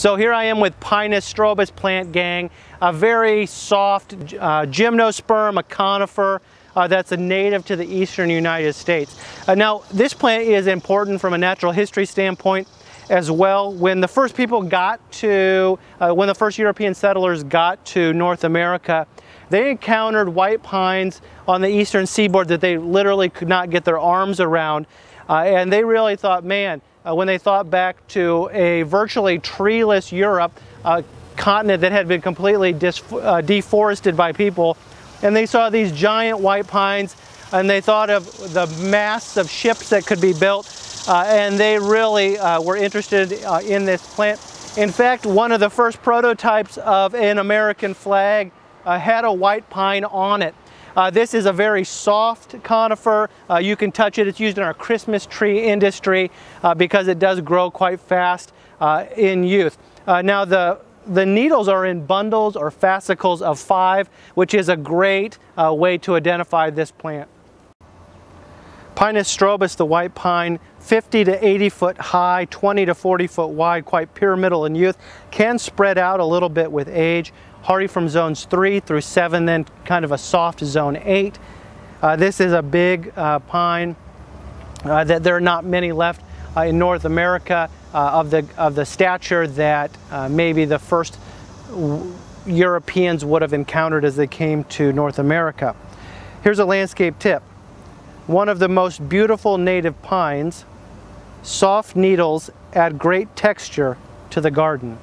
So here I am with Pinus strobus plant gang, a very soft uh, gymnosperm, a conifer, uh, that's a native to the eastern United States. Uh, now, this plant is important from a natural history standpoint as well. When the first people got to, uh, when the first European settlers got to North America, they encountered white pines on the eastern seaboard that they literally could not get their arms around. Uh, and they really thought, man, uh, when they thought back to a virtually treeless Europe, a continent that had been completely uh, deforested by people, and they saw these giant white pines and they thought of the mass of ships that could be built uh, and they really uh, were interested uh, in this plant. In fact, one of the first prototypes of an American flag had a white pine on it. Uh, this is a very soft conifer. Uh, you can touch it. It's used in our Christmas tree industry because it does grow quite fast in youth. now the the needles are in bundles or fascicles of five, which is a great uh, way to identify this plant. Pinus strobus, the white pine, 50 to 80 foot high, 20 to 40 foot wide, quite pyramidal in youth, can spread out a little bit with age. Hardy from zones 3 through 7, then kind of a soft zone 8. Uh, this is a big uh, pine uh, that there are not many left uh, in North America uh, of, the, of the stature that uh, maybe the first Europeans would have encountered as they came to North America. Here's a landscape tip. One of the most beautiful native pines, soft needles add great texture to the garden.